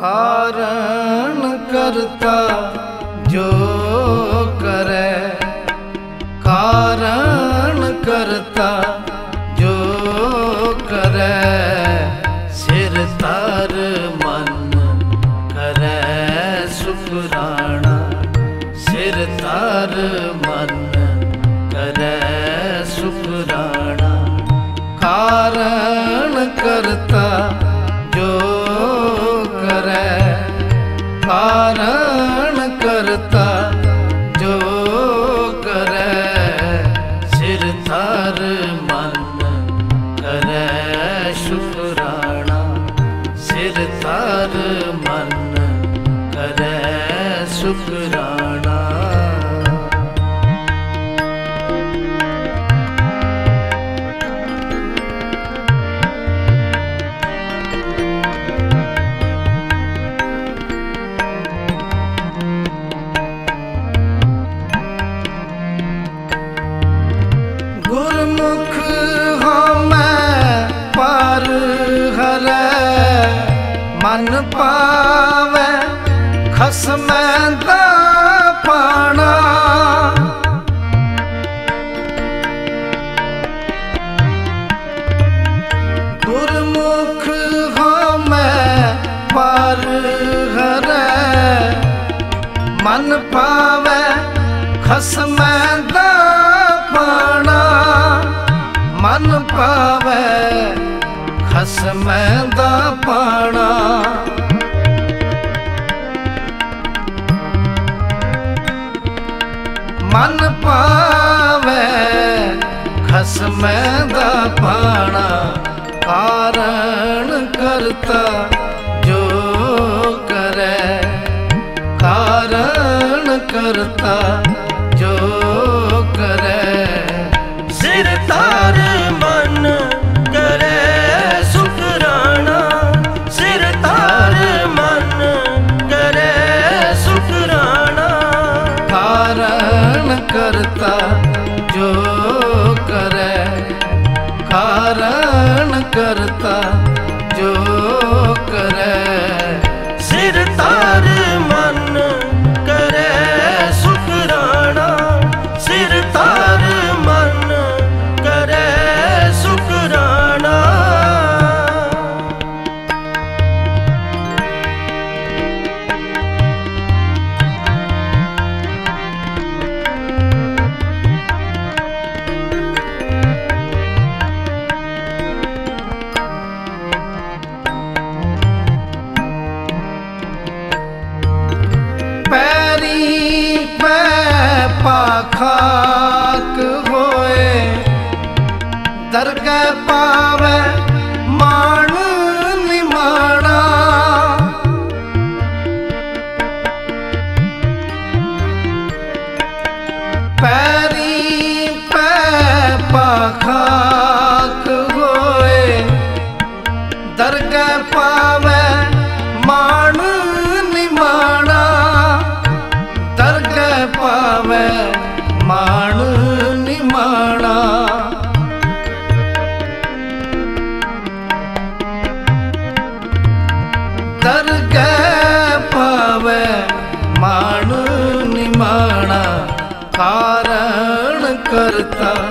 ਕਾਰਨ ਕਰਤਾ, ਜੋ ਕਰੇ। ਕਾਰਨ ਕਰਤਾ, ਜੋ ਕਰੇ। ਸਿਰ ਤਰ ਮਨ ਕਰੇ ਸੁਖਰਾਣਾ। ਸਿਰ ਤਰ ਮਨ ਕਰੇ। ਰਸ ਦਾ ਪਾਣਾ। ਮਨ ਪਾਵੇ ਖਸਮੈਂ ਦਾ ਪਾਣਾ ਕਾਰਨ ਕਰਤਾ ਜੋ ਕਰੇ। ਕਾਰਨ ਕਰਤਾ ਜੋ ਕਰੇ। करता தற்க ਕਾਰਣ ਕਰਤਾ।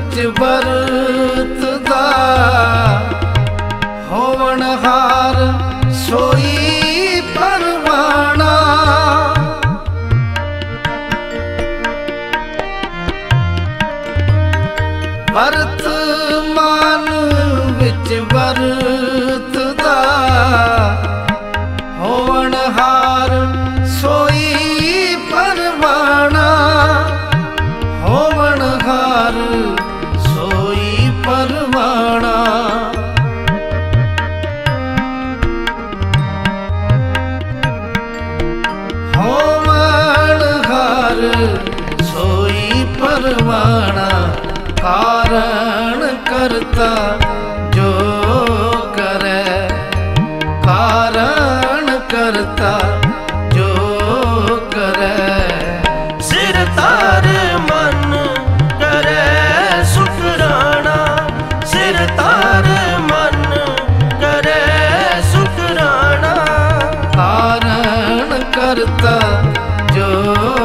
ਵਿੱਚ ਵਰਤਦਾ। ਹੋਵਣ ਹਾਰ ਸੋਈ ਪਰਵਾਣਾ। ਵਰਤਮਾਨ ਵਿੱਚ ਵਰਤ Oh.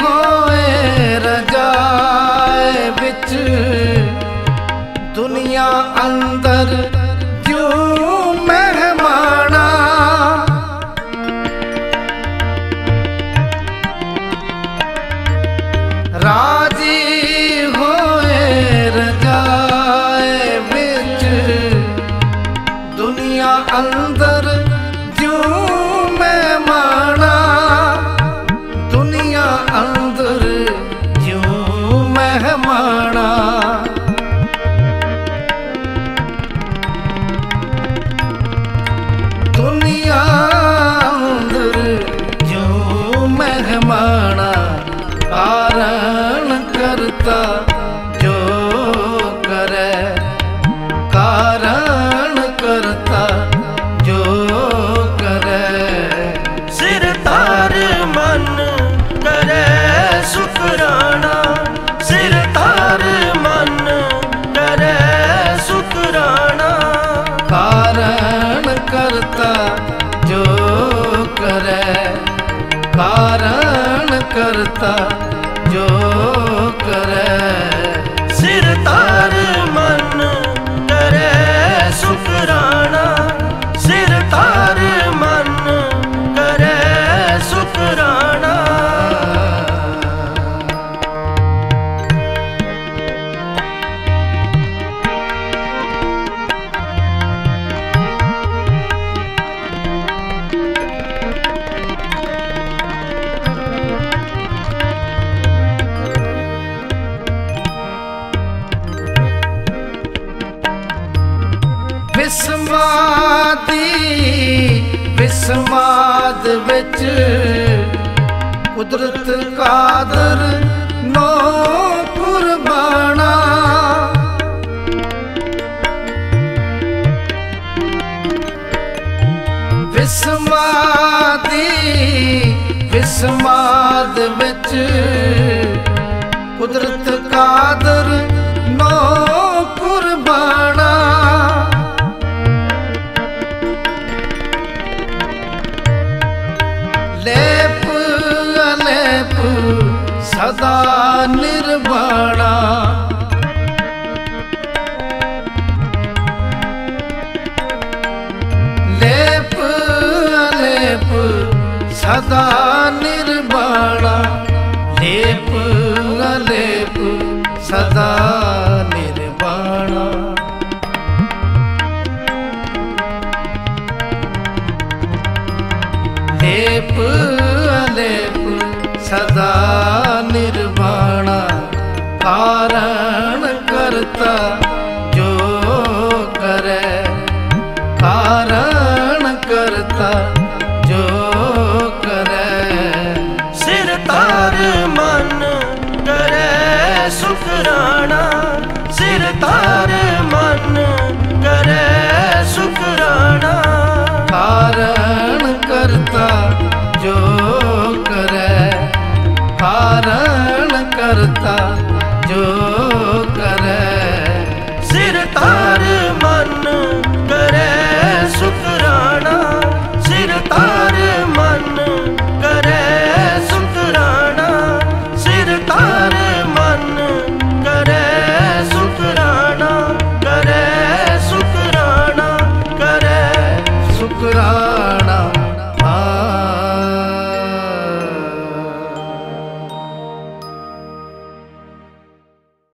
ਹੋਏ ਰਜਾਏ ਵਿੱਚ ਦੁਨੀਆ ਅੰਦਰ ਜੋ ਰਾਜੀ ਕਰਤਾ ਜੋ ਕਰੇ ਸਿਰ ਕੁਦਰਤ ਕਾਦਰ ਨੋ ਕੁਰਬਾਨਾ ਵਿਸਮਾਦੀ ਵਿਸਮਾਦ ਵਿੱਚ ਕੁਦਰਤ ਕਾਦਰ